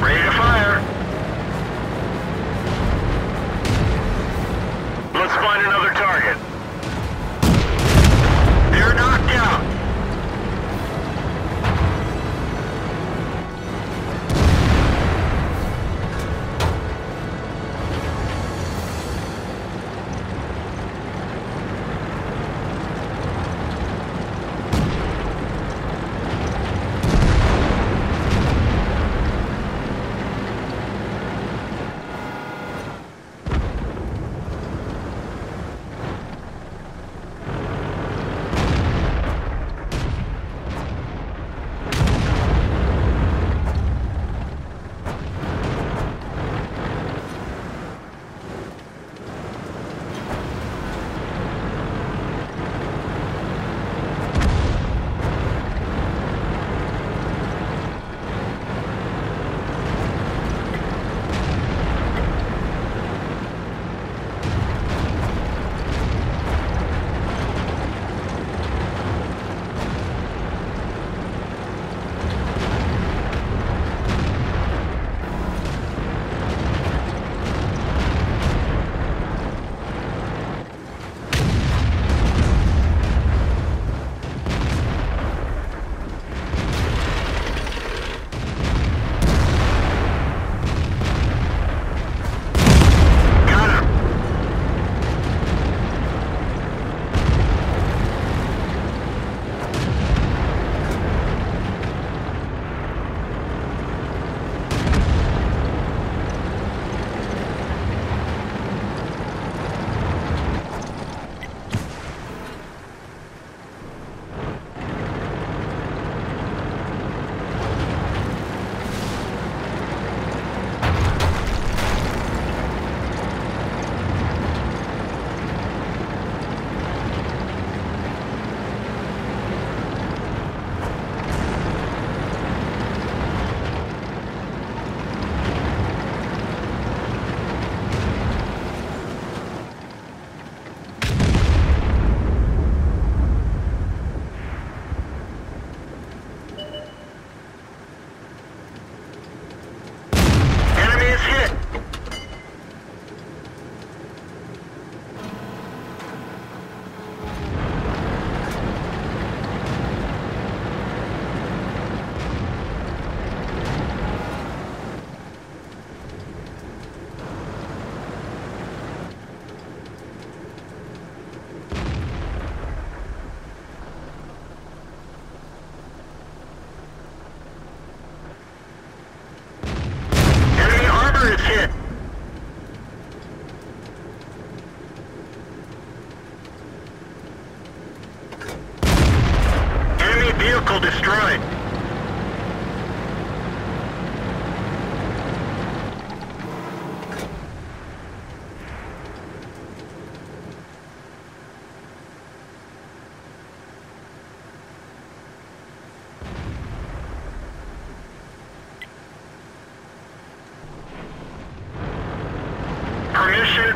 Ready to fire. Let's find another target.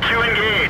Permission to